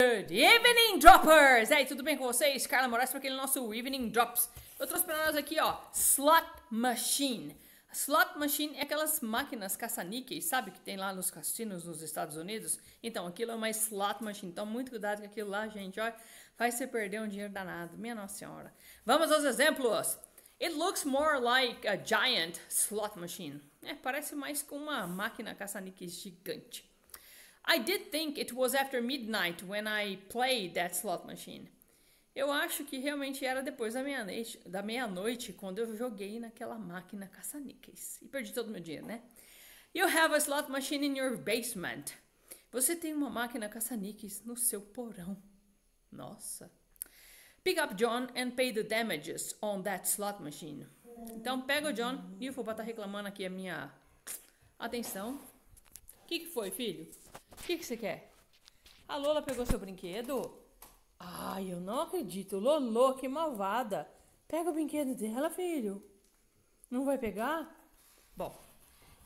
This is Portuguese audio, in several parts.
Good evening, droppers! E aí, tudo bem com vocês? Carla Moraes para aquele nosso Evening Drops. Eu trouxe para nós aqui, ó, Slot Machine. Slot Machine é aquelas máquinas caça-níqueis, sabe? Que tem lá nos cassinos nos Estados Unidos. Então, aquilo é uma Slot Machine. Então, muito cuidado com aquilo lá, gente. Ó, faz você perder um dinheiro danado. Minha Nossa Senhora. Vamos aos exemplos. It looks more like a giant slot machine. É, parece mais com uma máquina caça-níqueis gigante. I did think it was after midnight when I played that slot machine. Eu acho que realmente era depois da meia-noite, da meia-noite quando eu joguei naquela máquina caça-níqueis. E perdi todo o meu dinheiro, né? You have a slot machine in your basement. Você tem uma máquina caça-níqueis no seu porão. Nossa. Pick up John and pay the damages on that slot machine. Então pega o John e o Fubá tá reclamando aqui a minha atenção. O que, que foi, filho? Que, que você quer? A Lola pegou seu brinquedo? Ai, eu não acredito. Lolo, que malvada. Pega o brinquedo dela, filho. Não vai pegar? Bom,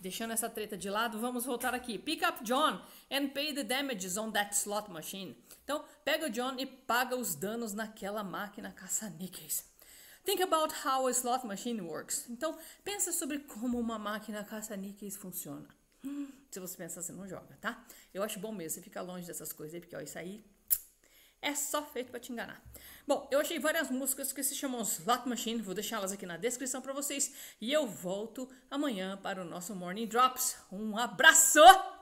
deixando essa treta de lado, vamos voltar aqui. Pick up John and pay the damages on that slot machine. Então, pega o John e paga os danos naquela máquina caça-níqueis. Think about how a slot machine works. Então, pensa sobre como uma máquina caça-níqueis funciona. Se você pensar, você não joga, tá? Eu acho bom mesmo você ficar longe dessas coisas aí, porque ó, isso aí é só feito para te enganar. Bom, eu achei várias músicas que se chamam Slot Machine, vou deixá-las aqui na descrição para vocês e eu volto amanhã para o nosso Morning Drops. Um abraço!